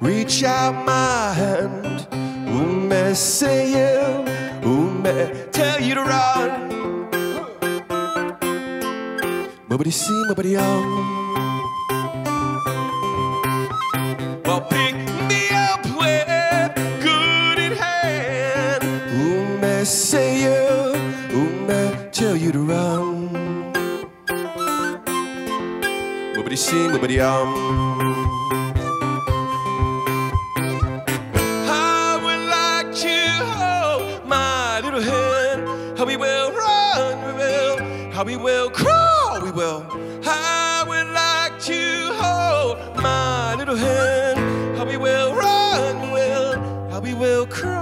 reach out my hand. Ooh, me say you, ooh, me tell you to run. Nobody see, nobody on. Well, pick me up with good in hand. Ooh, me say you, ooh, me tell you to run. Nobody see, nobody on. How we will crawl, we will. I would like to hold my little hand. How we will run, will. How we will crawl.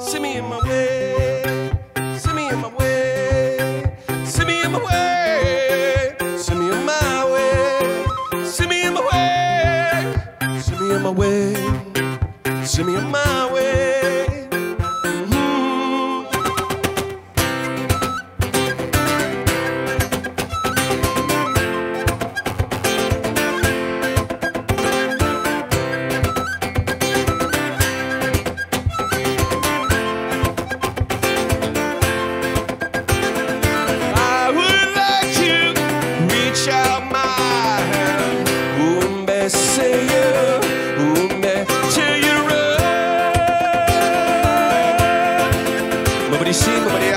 See me in my way. See me in my way. See me in my way. See me in my way. See me in my way. See me in my way. See me in my way.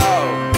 See,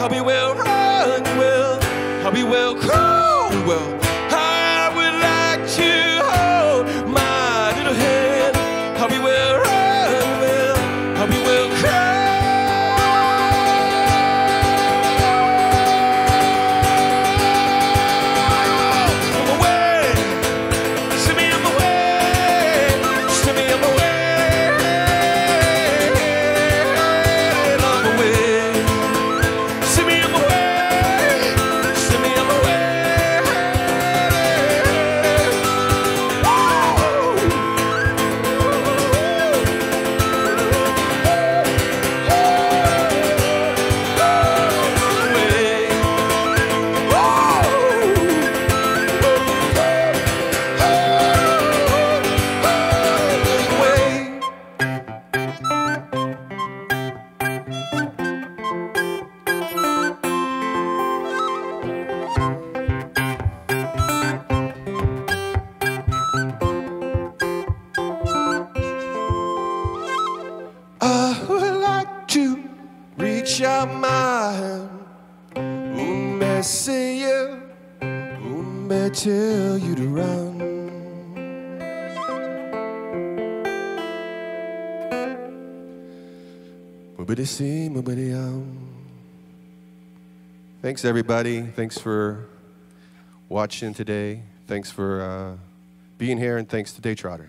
How we will run, will. How we will crawl, will. Reach out my hand. Ooh, me say you, ooh, me tell you to run. See. Thanks, everybody. Thanks for watching today. Thanks for uh, being here, and thanks to Daytrotter.